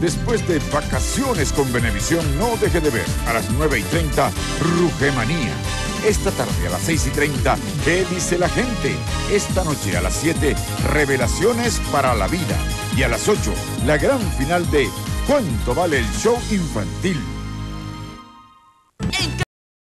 Después de vacaciones con Benevisión, no deje de ver a las 9 y 30 Rugemanía. Esta tarde a las 6 y 30, ¿qué dice la gente? Esta noche a las 7, Revelaciones para la Vida. Y a las 8, la gran final de ¿Cuánto vale el show infantil?